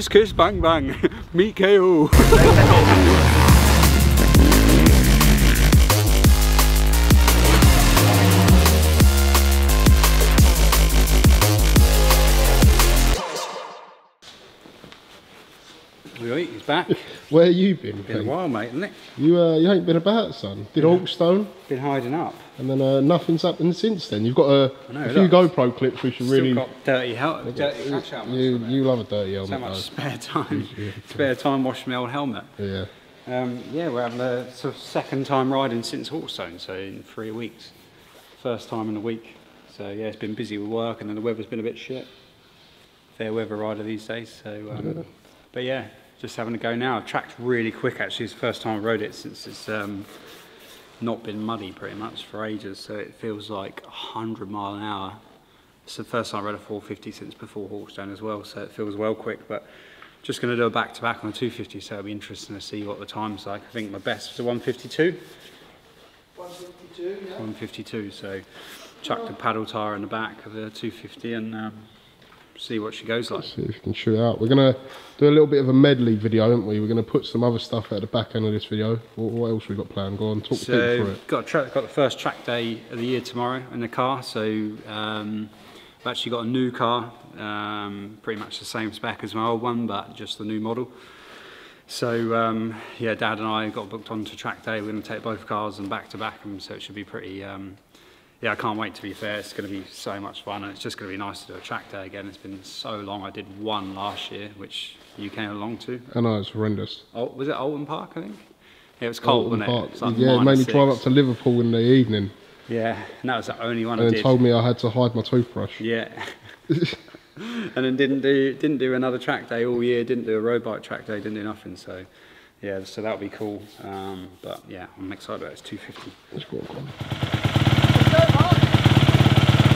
Kiss kiss bang bang. Meet KO. Right, he's back. Where you been? Been a while, mate, isn't it? You uh, you ain't been about, son. Did Hawkstone, Been hiding up. and then uh, nothing's happened since then. You've got a, know, a few look. GoPro clips which are Still really. got dirty, hel- dirty crash helmets. You you love a dirty helmet. so helmet, much though. spare time. spare time washing my old helmet. Yeah. Um, yeah, we're having the sort of second time riding since Hawkstone, so in three weeks. First time in a week. So yeah, it's been busy with work, and then the weather's been a bit shit. Fair weather rider these days. So, um, but yeah, just having a go now. I've tracked really quick. Actually, it's the first time I rode it since it's um, not been muddy pretty much for ages. So it feels like 100 mile an hour. It's the first time I rode a 450 since before Hawkstone as well, so it feels well quick. But just going to do a back to back on a 250, so it'll be interesting to see what the time's like. I think my best was a 152. 152, yeah. 152, so chucked a paddle tire in the back of the 250 and um, see what she goes like. See if you can shoot out. We're gonna do a little bit of a medley video, aren't we? We're gonna put some other stuff at the back end of this video. What, what else we got planned? Go on, talk to people So through it. got a tra- got the first track day of the year tomorrow in the car. So um, I've actually got a new car, um, pretty much the same spec as my old one, but just the new model. So um, yeah, Dad and I got booked on to track day. We're going to take both cars and back to back them, so it should be pretty. Um, yeah, I can't wait to be fair. It's going to be so much fun, and it's just going to be nice to do a track day again. It's been so long. I did one last year, which you came along to. I know it's horrendous. Oh, was it Oulton Park? I think. Yeah, it was cold, wasn't it? Park. It's like yeah, it made me six. drive up to Liverpool in the evening, Yeah, and that was the only one I and then did. told me I had to hide my toothbrush. Yeah. and then didn't do didn't do another track day all year. Didn't do a road bike track day. Didn't do nothing. So yeah, so that'll be cool. Um, but yeah, I'm excited about it. It's 250. Let's go on.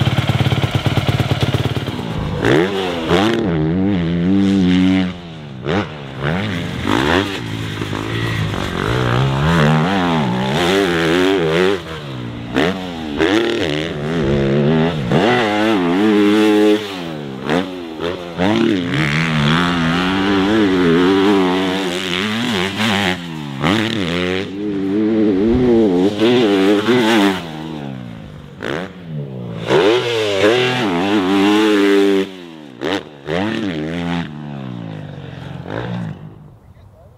Let's go, Mark.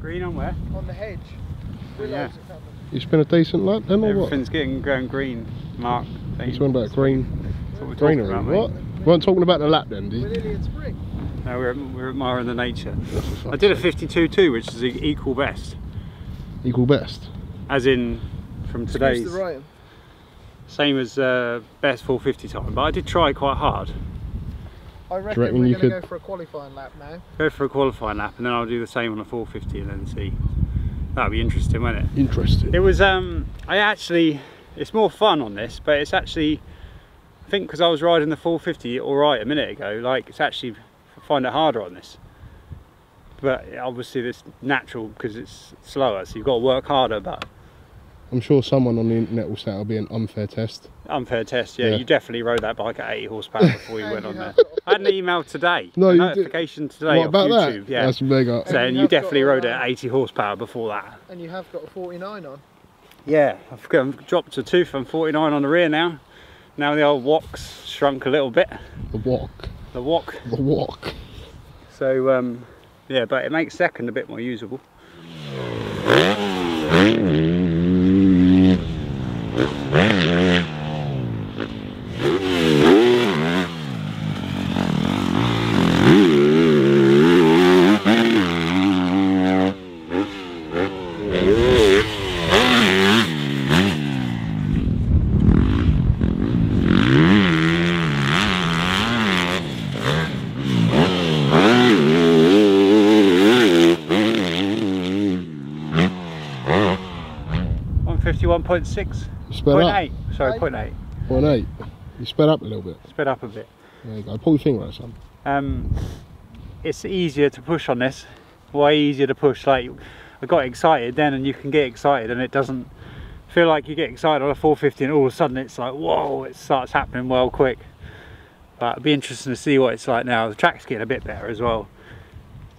Green on where? On the hedge. Willows Yeah. are coming. You spent a decent lap then, or what? Everything's getting going green. Mark. You talking about green That's what we're talking greenery? about, mate. What? We weren't talking about the lap then, did We're you? nearly in spring. No, we're we're admiring the nature. I did a 52 too, which is the equal best, Equal best. as in from today's. the. Same as uh, best 450 time, but I did try quite hard. I reckon, reckon we're you going to could- go for a qualifying lap now. Go for a qualifying lap, and then I'll do the same on a 450 and then see. That'd be interesting, wouldn't it? Interesting. It was. Um, I actually. It's more fun on this, but it's actually. I think because I was riding the 450 all right a minute ago. Like it's actually I find it harder on this. But obviously it's natural because it's slower, so you've got to work harder. But I'm sure someone on the internet will say it'll be an unfair test. Unfair test. Yeah, Yeah. you definitely rode that bike at 80 horsepower before you went on there. I had an email today. No, a you did- notification today what about YouTube. that? Yeah. That's mega. saying you you definitely got, rode it at 80 horsepower before that. And you have got a 49 on. Yeah, I've got- I've dropped to tooth. I'm 49 on the rear now. Now the old walk's shrunk a little bit. The walk. The walk. The walk. So um, yeah, but it makes second a bit more usable. One fifty-one point six. You sped Point up. eight. Sorry, Eight. point eight. Point eight. You sped up a little bit. Sped up a bit. There you go. Pull your finger out, son. Um, it's easier to push on this. Way easier to push. Like I got excited then, and you can get excited, and it doesn't feel like you get excited on a 450, and all of a sudden it's like whoa, it starts happening well quick. But it'd be interesting to see what it's like now. The track's getting a bit better as well.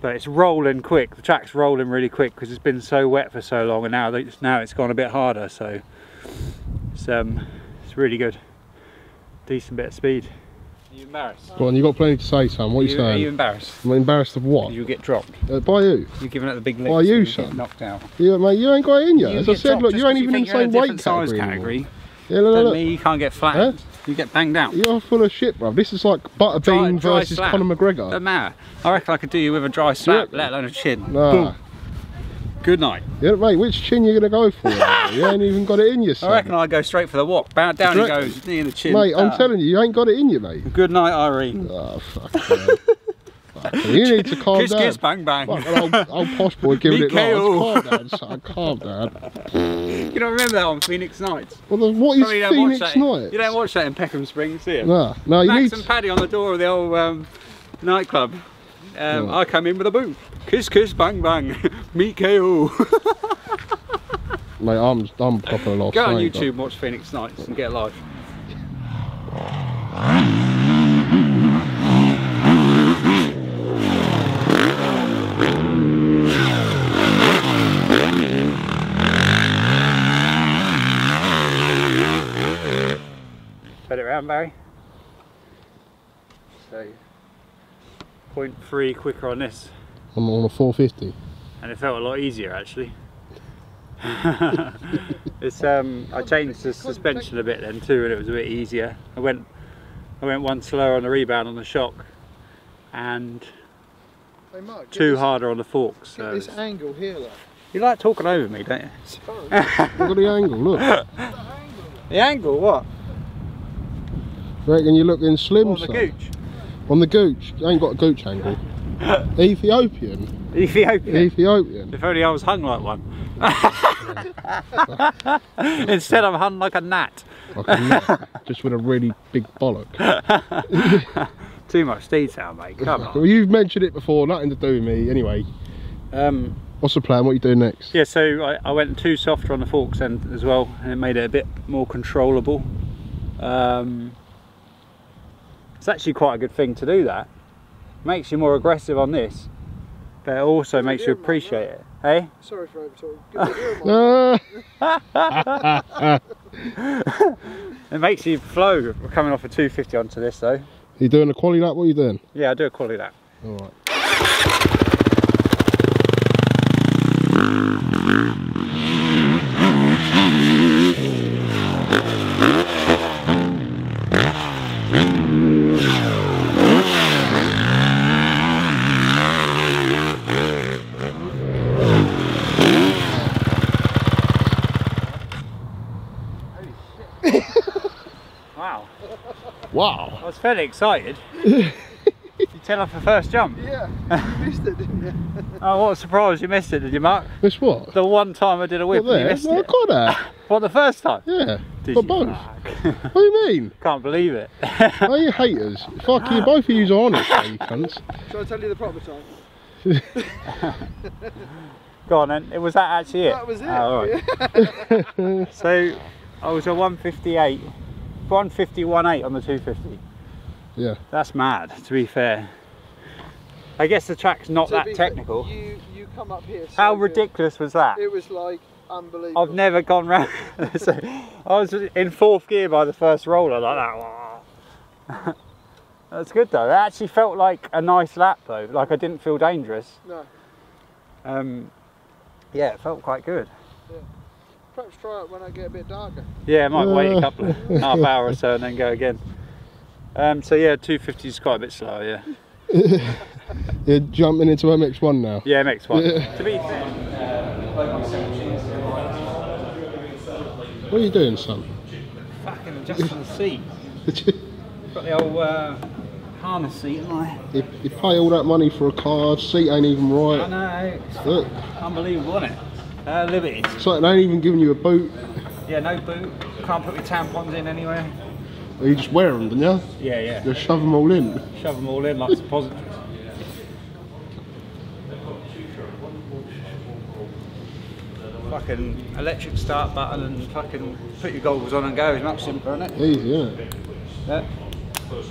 But it's rolling quick. The track's rolling really quick because it's been so wet for so long, and now it's, now it's gone a bit harder. So it's um it's really good. Decent bit of speed. Are you embarrassed? Go on, you got plenty to say, son. What are you, Are saying? you embarrassed? I'm embarrassed of what? You get dropped. Uh, by who? You're giving it the big lips. Why, you, and get son? Knocked out. Yeah, mate, you ain't got it in yet. You As I said, look, you ain't even in the same weight different size category. category. Yeah, look, look, me, you can't get flat. Huh? You get banged out. You're full of shit, bruv. This is like Butterbean Dry- dry versus slap. Conor McGregor. Doesn't matter. I reckon I could do you with a dry slap, Yeah. let alone a chin. Nah. Boom. Good night. Yeah, mate, which chin you gonna go for? you ain't even got it in you, I reckon I go straight for the walk. Bow down Do he goes, knee in the chin. Mate, I'm Ah. telling you, you ain't got it in you, mate. Good night, Irene. Oh, fuck. You need to calm kiss, down. kiss, bang, bang. Fuck, old, old posh boy giving it lots. Calm down, son. Calm down. you don't remember that on Phoenix Nights? Well, then what is Probably don't Phoenix that. Night? You don't watch that in Peckham Springs, do you? Nah, no, you Max need. and Paddy on the door of the old um, nightclub. Um, I come in with a boot. Kiss, kiss, bang, bang. Meet KO. Mate, I'm, I'm proper lost. Go on I ain't got- YouTube and watch Phoenix Nights and get live. Put it around, Barry. So, 0.3 quicker on this, I'm on a 450. and it felt a lot easier actually. it's um, I changed the suspension a bit then too, and it was a bit easier. I went, I went one slower on the rebound on the shock, and Hey, Mark, two harder on the forks. So this it's- angle here, like. you like talking over me, don't you? Sorry. Look at the angle, look. The angle, what? reckon you're looking slim, On the gooch. On the gooch. You ain't got a gooch angle. Ethiopian. Ethiopian. Ethiopian. If only I was hung like one. Instead, I'm hung like a gnat. Like a nut, just with a really big bollock. Too much detail, mate. Come on. Well, you've mentioned it before, nothing to do with me. Anyway, Um, what's the plan? What are you doing next? Yeah, so I, I went too softer on the forks end as well, and it made it a bit more controllable. Um, it's actually quite a good thing to do that. Makes you more aggressive on this, but it also makes you idea, man, appreciate it. Hey? Sorry for over talking. Good idea, Mark. It makes you flow We're coming off a 250 onto this though. you doing a quality lap? What are you doing? Yeah, I do a quality that. Alright. Wow, Wow. I was fairly excited. you tell off the first jump. Yeah, you missed it, didn't you? Oh, what a surprise you missed it, did you, Mark? This what? The one time I did a whip What and you there? missed No, I it. got that. What, the first time? Yeah. Did For you? both. Ah, Fuck. What do you mean? Can't believe it. Oh, you haters. Fuck you, both of you are honest, you cunts. Shall I tell you the proper time? Go on then. It was that actually it? That was it. Oh, all right. so I was a 158, 151.8 on the 250. Yeah. That's mad, to be fair. I guess the track's not To that be fair, technical. You you come up here. So How good. ridiculous was that? It was like unbelievable. I've never gone round. so I was in fourth gear by the first roller like that. That's good though. It actually felt like a nice lap though. Like I didn't feel dangerous. No. Um, yeah, it felt quite good. Perhaps try it when I get a bit darker. Yeah, I might wait a Uh. couple of half hour or so and then go again. Um, so yeah, 250 is quite a bit slow, Yeah. You're jumping into MX1 now. Yeah, next one. Yeah. To be fair, What are you doing, son? fucking adjusting the seat. Got the old uh, harness seat, haven't I? you, you pay all that money for a car, seat ain't even right. I right. know. It's Look, unbelievable, isn't it? Uh, Liberty. it's like they ain't even giving you a boot. Yeah, no boot. Can't put your tampons in anywhere. You just wear them, don't you? Yeah, yeah. Just shove them all in. Shove them all in like suppositories. Fucking electric start button and fucking put your goggles on and go. It's much simpler, isn't it? Easy, it? Yeah.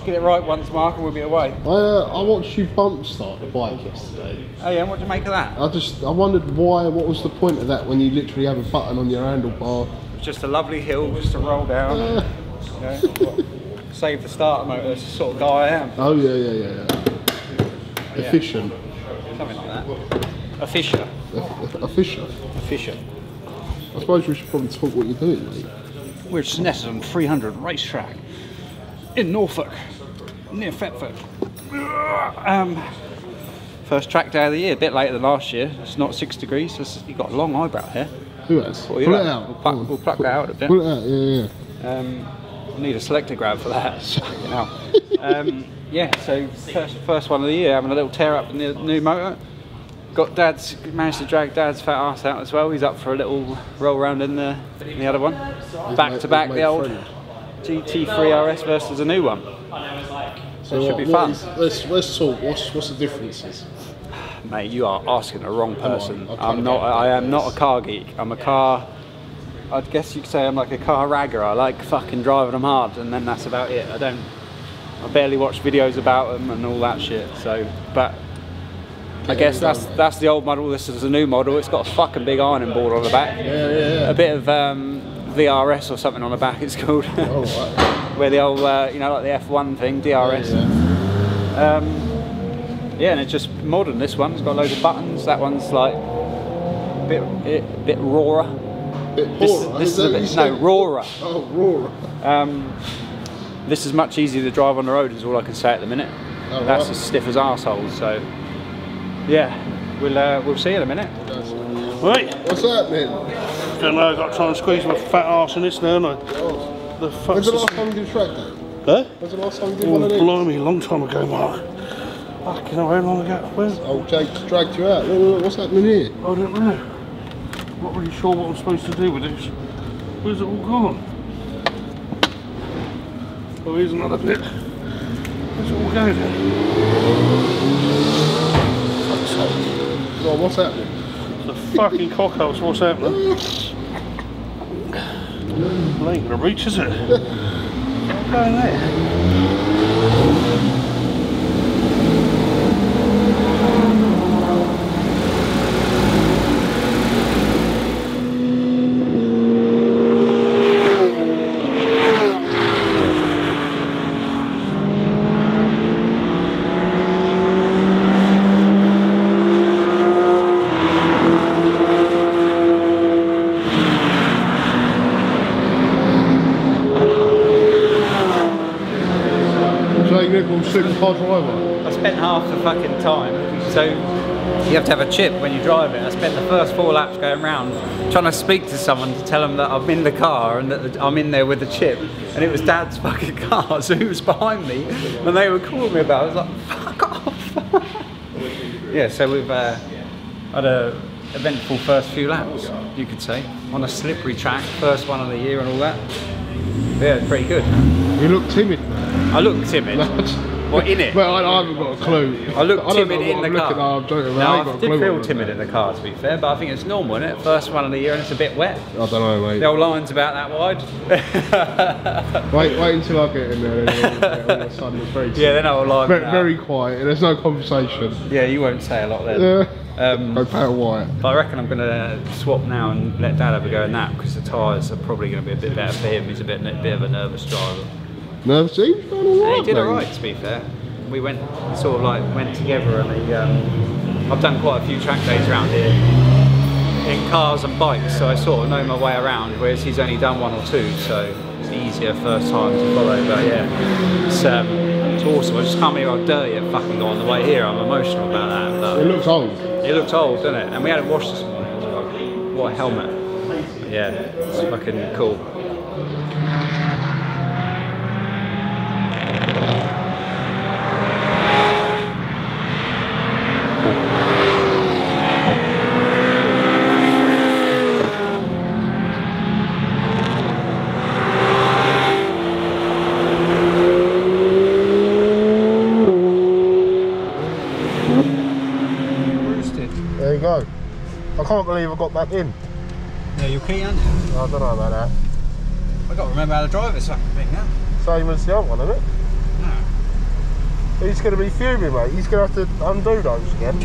Get it right once, Mark, and we'll be away. I, uh, I watched you bump start the bike yesterday. Oh yeah, what do you make of that? I just I wondered why. What was the point of that when you literally have a button on your handlebar? It's just a lovely hill just to roll down. Uh, you know, save the starter motor. That's the sort of guy I am. oh yeah, yeah, yeah, yeah. Efficient. Something like that. A fisher. A, a, a fisher. A fisher. I suppose we should probably talk what you're doing. Mate. We're at Snetterton 300 racetrack in Norfolk, near Thetford. Um, first track day of the year, a bit later than last year. It's not six degrees. It's, you've got a long eyebrow here. Who has? What, Pull it out. We'll pluck, we'll pluck that out a bit. Pull it out. Yeah, yeah. Um, I need a selector grab for that. Um, yeah, so first, first one of the year, having a little tear up in the new motor. Got Dad's managed to drag Dad's fat ass out as well. He's up for a little roll round in the in the other one. Back to back, the old friend. GT3 RS versus a new one. So it should be fun. is- let's let's talk. What's what's the differences? Mate, you are asking the wrong person. I'm not. I am not a car geek. I'm a car. I guess you could say I'm like a car ragger. I like fucking driving them hard, and then that's about it. I don't. I barely watch videos about them and all that shit. So, but I guess that's that's the old model. This is a new model. It's got a fucking big ironing board on the back. Yeah, yeah, yeah. A bit of um, VRS or something on the back. It's called. Oh, right. Where the old, uh, you know, like the F1 thing, DRS. Yeah, Um, yeah, and it's just modern. This one's got loads of buttons. That one's like a bit, a bit rawer. Bit This, poorer, this is is a bit no rawer. Oh, raw. Um, this is much easier to drive on the road. Is all I can say at the minute. Oh, That's right. as stiff as arseholes. So yeah, we'll uh, we'll see in a minute. Right, What's happening? Don't know, I've got to try and squeeze my fat arse in this now, haven't I? The When's fuck's the last time you did a track day? Huh? When's the last time you did Oh, one of these? blimey, a long time ago, Mark. Fucking hell, how long ago? Where's... Oh, Jake just dragged you out. Look, look, what's happening here? I don't know. Not really sure what I'm supposed to do with this. Where's it all gone? Oh, here's another bit. Where's it all going? Fuck's sake. Oh, what's happening? The fucking cockhouse, what's happening? Well, ain't gonna reach, is it? There? Nicholls, supercar driver. I spent half the fucking time. So you have to have a chip when you drive it. I spent the first four laps going round trying to speak to someone to tell them that I'm in the car and that I'm in there with the chip. And it was Dad's fucking car, so he was behind me, and they were calling me about. it. I was like, fuck off. yeah, so we've uh, had a eventful first few laps, you could say, on a slippery track, first one of the year and all that. Yeah, pretty good. You look timid. I look timid. What in it? Well, I, I haven't got a clue. I look don't timid in the I'm car. At. I'm joking, no, I, ain't got I a did feel timid in the car to be fair, but I think it's normal, isn't it? First one of the year and it's a bit wet. I don't know, mate. The old line's about that wide. Wait, wait until I get in there. And all of a sudden it's very, yeah, then I'll line. very, very quiet. There's no conversation. Yeah, you won't say a lot then. Yeah. Um, Go pale white. but I reckon I'm going to swap now and let Dad have a go in that because the tyres are probably going to be a bit better for him. He's a bit, a bit of a nervous driver. Nervous? He's done all right. he did alright to be fair. We went sort of like went together and he, um, I've done quite a few track days around here in cars and bikes, so I sort of know my way around. Whereas he's only done one or two, so it's easier first time to follow. But yeah, it's, um, it's awesome. I just can't believe how dirty it fucking got on the way here. I'm emotional about that. But It looks old. it looked old, didn't it? And we had it washed this morning as well. What a helmet. Yeah, it's fucking cool. Roosted. There you go. I can't believe I got back in. Yeah, you're key, aren't you? Oh, I don't know about that. I got to remember how to drive this fucking thing now. Same as the other one, isn't it? No, He's going to be fuming, mate. He's going to have to undo those again.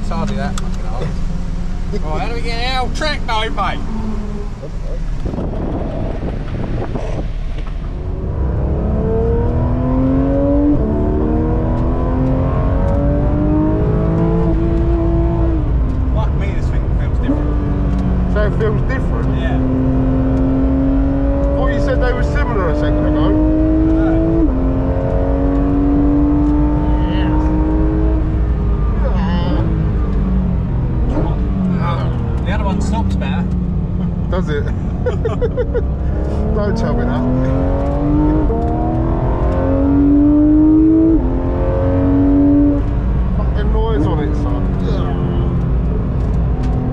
It's hardly that fucking hard. right, how do we get out track though, mate? Fuck me, this thing feels different. So it feels different. Yeah. I thought you said they were similar a second ago. The other one stops better. Does it? Don't tell me that. Fucking noise on it, son.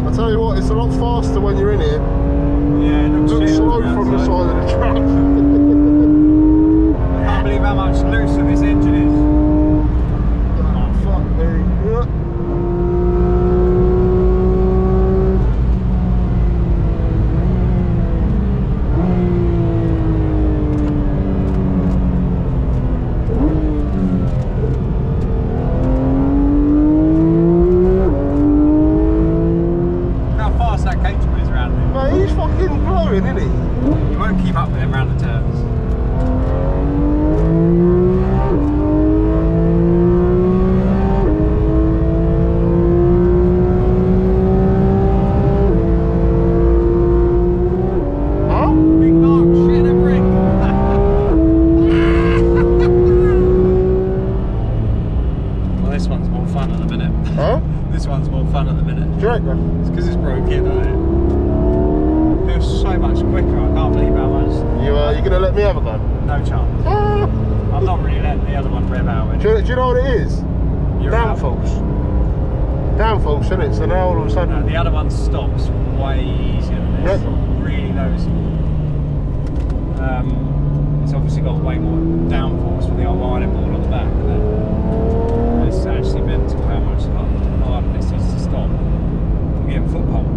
I tell you what, it's a lot faster when you're in it. Yeah, it looks, Looks shit slow on the from the outside. side of the track. I can't believe how much looser this engine is. oh, fuck me. Yeah. How fast that Caterham is around here. Mate, he's fucking blowing, isn't he? You won't keep up with him around the turns. Huh? Big Mark, shit a brick. well, this one's more fun at the minute. Huh? One's more fun at the minute. Do you reckon? It's because it's broke in, isn't it? Feels so much quicker. I can't believe how much. You, uh, you gonna let me have a go? No chance. Ah. I'm not really letting the other one rev out. Do you, do you know what it is? You're out. Downforce. Downforce, isn't it? So now all of a No, the other one stops way easier than this. Yeah. Really noticeable. Um, it's obviously got way more downforce with the old ironing board on the back. It's actually mental how much harder this is to stop. You're getting foot pump.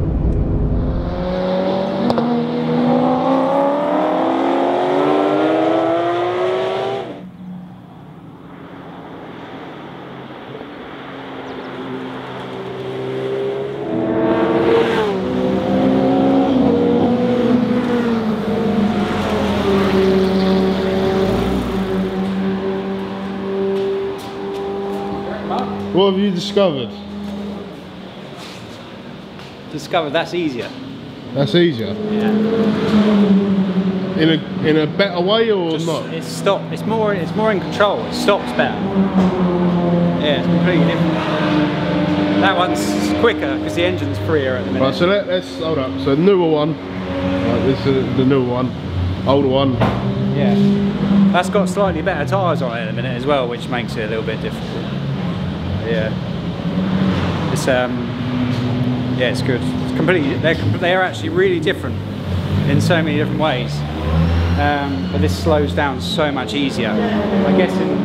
what have you discovered? Discovered that's easier. That's easier. Yeah. In a in a better way or Just- not? It's stop. It's more. It's more in control. It stops better. Yeah, it's completely different. That one's quicker because the engine's freer at the minute. Right, so let, let's hold up. So newer one. Right, this is the newer one. Older one. Yeah. That's got slightly better tyres on it in a minute as well, which makes it a little bit difficult. Yeah. It's um. Yeah, it's good. It's completely. They're they're actually really different in so many different ways. Um, but this slows down so much easier. I guess in,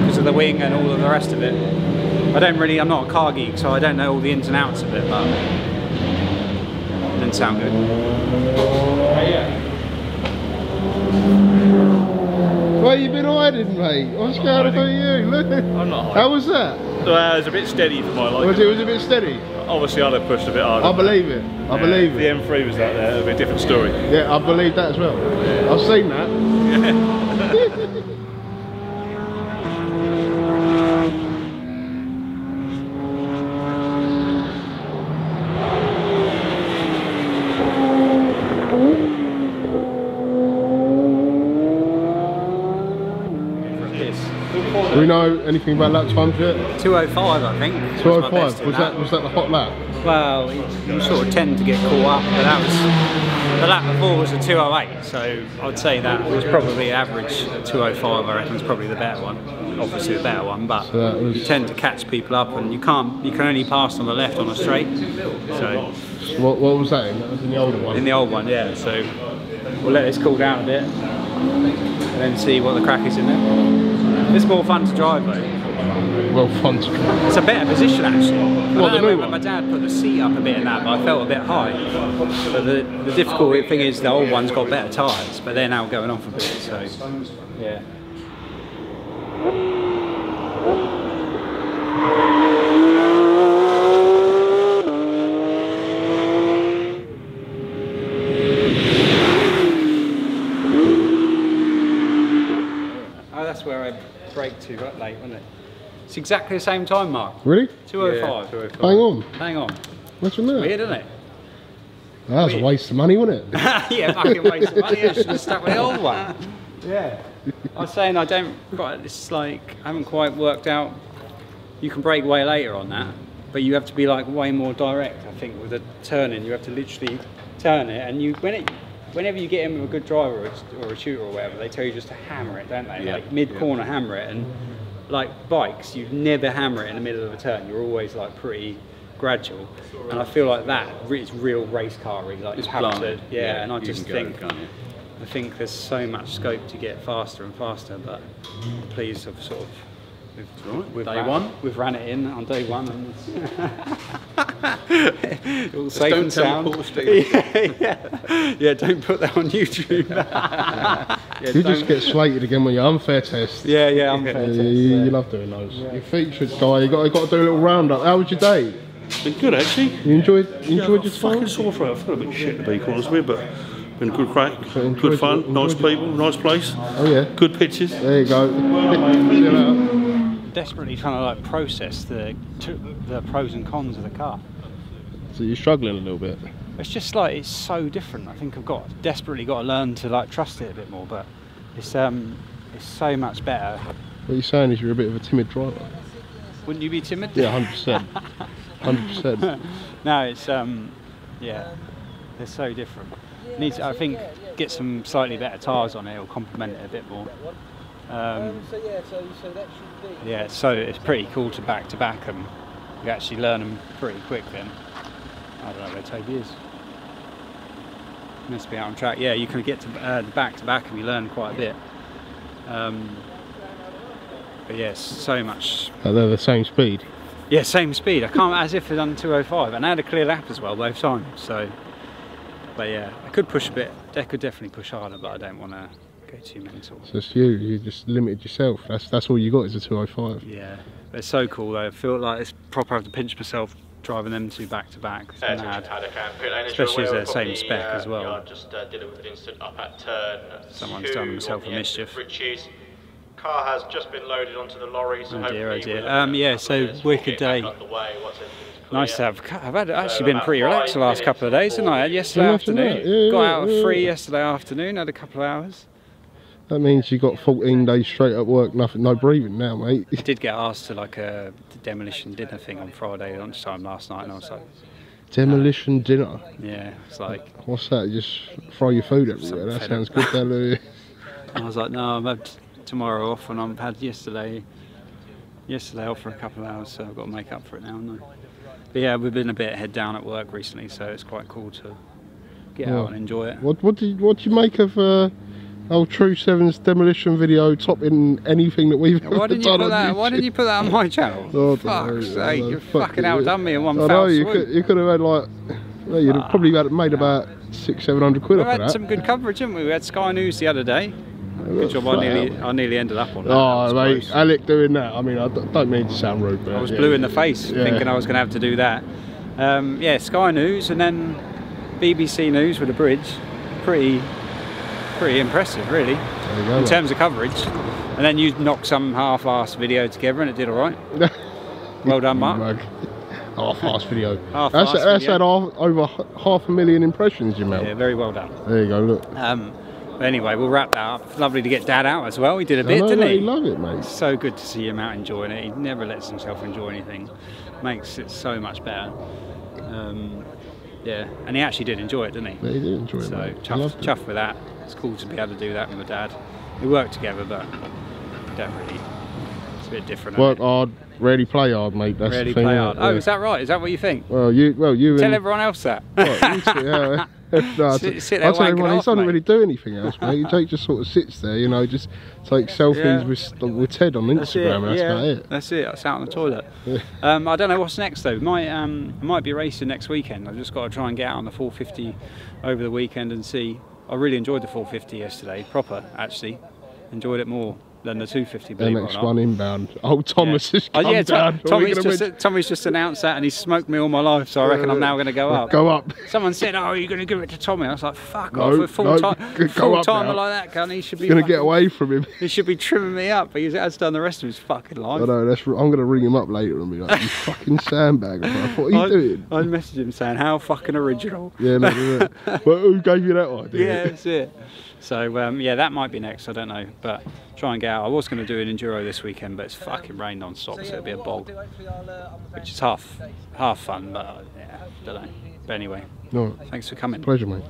because of the wing and all of the rest of it. I don't really. I'm not a car geek, so I don't know all the ins and outs of it, but it didn't sound good. But yeah. Where you been hiding, mate? What's going on for you? Look. I'm not How was that? Well, uh, it was a bit steady for my liking. Was it was a bit steady? Obviously, I'd have pushed a bit harder. I believe it. I believe it. The. M3 was out there, It'd be a different story. Yeah, I believe that as well. I've seen that. This. Do we know anything about lap times yet? 205, I think. was 205. best in Was that was that the hot lap? Well, you, sort of tend to get caught up, but that was the lap before was a 208, so I'd say that was probably average 205. I reckon was probably the better one. Obviously, the better one, but So was- you tend to catch people up, and you can't. You can only pass on the left on a straight. So What, what was that in? That was in the older one. in the old one, yeah. So we'll let this cool down a bit, and then see what the crack is in it. It's more fun to drive though. well, fun to try. It's a better position actually. I What, the new one? my dad put the seat up a bit in that, but I felt a bit high. But the, the difficult thing is the old one's got better tyres, but they're now going off a bit, so yeah. that's where I brake to got late, wasn't it? It's exactly the same time, Mark. Really? 205. 205. Hang on. Hang on. Imagine that. Weird, isn't it? That was a waste of money, wasn't it? yeah, fucking waste of money. I should have stuck with the old one. Yeah. I was saying I don't quite, it's like, I haven't quite worked out. You can brake way later on that, but you have to be like way more direct, I think, with the turning. You have to literally turn it, and you, when it, whenever you get in with a good driver or a- or a shooter or whatever, they tell you just to hammer it, don't they? Yeah, Like mid corner, hammer it. And like bikes, you never hammer it in the middle of a turn. You're always like pretty gradual. And I feel like that is real race car Like It's you have to, yeah, Yeah, And I just can go, think. I think there's so much scope to get faster and faster. But I'm pleased I've sort of. We've, right. we've Day ran, one? We've ran it in on day one, and it's all safe don't and sound. Paul yeah, yeah, yeah, don't put that on YouTube. Yeah, You just get slated again when you're unfair test. yeah, yeah, I'm. Yeah, to you, say. you love doing those. Your featured guy, you got, you got to do a little roundup. How was your day? Been good actually. You enjoyed you Yeah, enjoyed your got fucking time? sore throat. I feel a bit shit to be honest with you, but been a good crack, enjoyed good fun, it- nice it. people, nice place, Oh yeah. good pictures. There you go. See you later. desperately trying to like process the the pros and cons of the car. So you're struggling a little bit. It's just like it's so different. I think I've got desperately got to learn to like trust it a bit more, but it's um it's so much better. What you're saying is you're a bit of a timid driver. Wouldn't you be timid? Yeah, hundred percent. Hundred percent. no, it's um yeah, they're so different. Needs I think get some slightly better tires on it. It'll complement it a bit more. Um, yeah, so, so that should be. yeah, so it's pretty cool to back to back them. You actually learn them pretty quick then. I don't know, they take years. Must be out on track. Yeah, you can get to uh, back to back and you learn quite a bit. Um, but yes, so much. They're the same speed. Yeah, same speed. I can't as if they'd done 205, and I had a clear lap as well both times. So, but yeah, I could push a bit. I could definitely push harder, but I don't want to go too mental. So it's you. You just limited yourself. That's that's all you got is a 205. Yeah, they're so cool though. I feel like it's proper. I have to pinch myself driving them two back to back. It's mad. Especially as they're same spec as well. uh, Just uh, dealing with an incident up at turn. Someone's done himself a mischief. Bridges. Car has just been loaded onto the lorry, so Oh dear, oh hopefully dear. we'll Um, yeah, so wicked day. out the way once everything's Nice to have. I've had, actually So been pretty relaxed the last couple of days, haven't I? Yesterday Yeah, afternoon. yeah, Got out yeah. three yesterday afternoon. Had a couple of hours. That means you got 14 days straight at work, nothing, no breathing now, mate. I did get asked to like a demolition dinner thing on Friday lunchtime last night, and I was like, Demolition dinner. yeah, it's like, What's that? Just throw your food everywhere. That sounds up. good. That, I was like, no, I've had tomorrow off, and I've had yesterday, yesterday off for a couple of hours, so I've got to make up for it now. haven't But yeah, we've been a bit head down at work recently, so it's quite cool to get Yeah. out and enjoy it. what what do you, what do you make of uh, old Tru7's demolition video topping anything that we've Why ever didn't you done put on that? Why didn't you put that on my channel? Oh, Fuck's sake, you don't fucking Fuck outdone me in one I know you could you could have had like well, you'd have probably had, made about six seven hundred quid We've had some good coverage, haven't we? We had Sky News the other day. Good job, I nearly. I nearly ended up on that. Oh, That mate, close. Alec doing that. I mean, I don't mean to sound rude, but I was yeah. blue in the face, Yeah. thinking I was going to have to do that. Um, yeah, Sky News and then BBC News with a bridge. Pretty, pretty impressive, really, There you go, in terms of coverage. And then you knocked some half-assed video together, and it did all right. Well done, Mark. Mug. Half-assed video. Half-assed that's that's video. had half, over half a million impressions, you Mel. Yeah, very well done. There you go. Look. Um, but anyway, we'll wrap that up. Lovely to get Dad out as well. He did a bit, know, didn't mate, he? love it, mate. so good to see him out enjoying it. He never lets himself enjoy anything. Makes it so much better. Um, yeah, and he actually did enjoy it, didn't he? Yeah, he did enjoy it, So mate. I chuff, it. with that. It's cool to be able to do that with my dad. We work together, but don't really. It's a bit different. Work hard, rarely play hard, mate. That's it? Really the thing. play hard. Oh, Yeah. is that right? Is that what you think? Well, you, well, you Tell and everyone else that. Well, you sit- yeah. no, Sit- sit there I tell everyone he doesn't mate. really do anything else, mate. Jake just sort of sits there, you know, just takes selfies Yeah. with with Ted on That's it. Instagram, that's yeah, about it. that's it. That's out on the toilet. Um, I don't know what's next though. Might um, might be racing next weekend. I've just got to try and get out on the 450 over the weekend and see. I really enjoyed the 450 yesterday, proper actually. Enjoyed it more than the 250. believe it or not. MX1 inbound. Oh, Thomas has Oh come yeah. Tom, Tommy's, just, Tommy's just announced that, and he's smoked me all my life, so I reckon I'm now going to go up. Go up. Someone said, "Oh, you're you going to give it to Tommy?" I was like, "Fuck No, off!" A full no, time, go full timer like that, gun. He should be Gonna get away from him. He should be trimming me up, but he has done the rest of his fucking life. I know. That's. I'm gonna ring him up later and be like, "You fucking sandbagger, bro. What are you I, doing?" I messaged him saying, "How fucking original." Yeah, no, no, no. Well, who gave you that idea? Yeah, that's it. So um, yeah, that might be next. I don't know, but try and get out. I was going to do an enduro this weekend, but it's fucking rained non-stop, so it'll be a bog, which is half half fun, but uh, yeah, don't know. But anyway, No, thanks for coming. pleasure, mate.